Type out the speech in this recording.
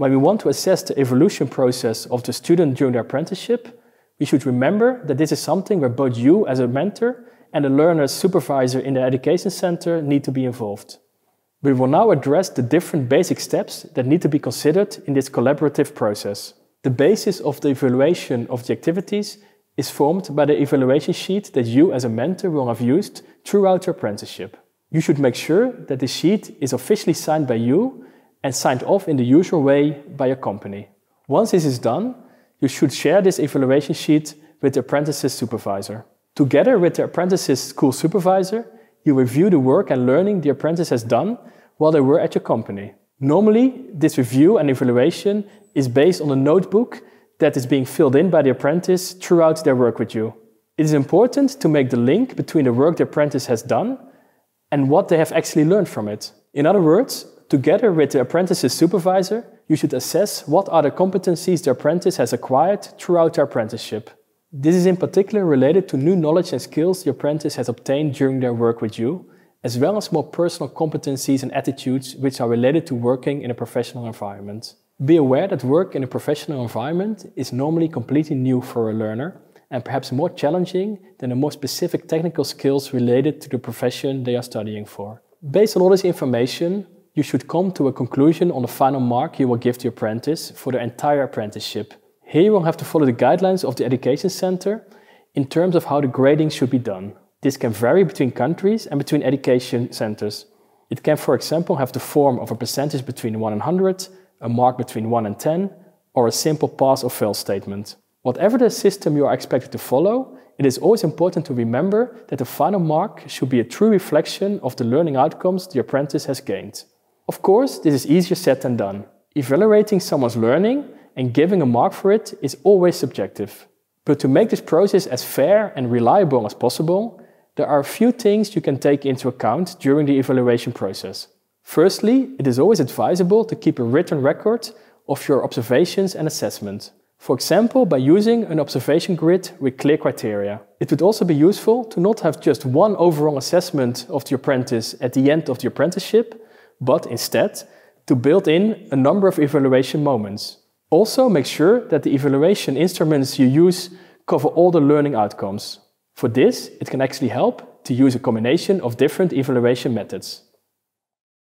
When we want to assess the evolution process of the student during their apprenticeship, we should remember that this is something where both you as a mentor and the learner's supervisor in the education center need to be involved. We will now address the different basic steps that need to be considered in this collaborative process. The basis of the evaluation of the activities is formed by the evaluation sheet that you as a mentor will have used throughout your apprenticeship. You should make sure that the sheet is officially signed by you and signed off in the usual way by your company. Once this is done, you should share this evaluation sheet with the apprentice's supervisor. Together with the apprentice's school supervisor, you review the work and learning the apprentice has done while they were at your company. Normally, this review and evaluation is based on a notebook that is being filled in by the apprentice throughout their work with you. It is important to make the link between the work the apprentice has done and what they have actually learned from it. In other words, together with the apprentice's supervisor, you should assess what are the competencies the apprentice has acquired throughout their apprenticeship. This is in particular related to new knowledge and skills the apprentice has obtained during their work with you, as well as more personal competencies and attitudes which are related to working in a professional environment. Be aware that work in a professional environment is normally completely new for a learner and perhaps more challenging than the more specific technical skills related to the profession they are studying for. Based on all this information, you should come to a conclusion on the final mark you will give the apprentice for the entire apprenticeship here you will have to follow the guidelines of the Education Center in terms of how the grading should be done. This can vary between countries and between education centers. It can, for example, have the form of a percentage between 1 and 100, a mark between 1 and 10, or a simple pass or fail statement. Whatever the system you are expected to follow, it is always important to remember that the final mark should be a true reflection of the learning outcomes the apprentice has gained. Of course, this is easier said than done. Evaluating someone's learning and giving a mark for it is always subjective. But to make this process as fair and reliable as possible, there are a few things you can take into account during the evaluation process. Firstly, it is always advisable to keep a written record of your observations and assessment. For example, by using an observation grid with clear criteria. It would also be useful to not have just one overall assessment of the apprentice at the end of the apprenticeship, but instead to build in a number of evaluation moments. Also, make sure that the evaluation instruments you use cover all the learning outcomes. For this, it can actually help to use a combination of different evaluation methods.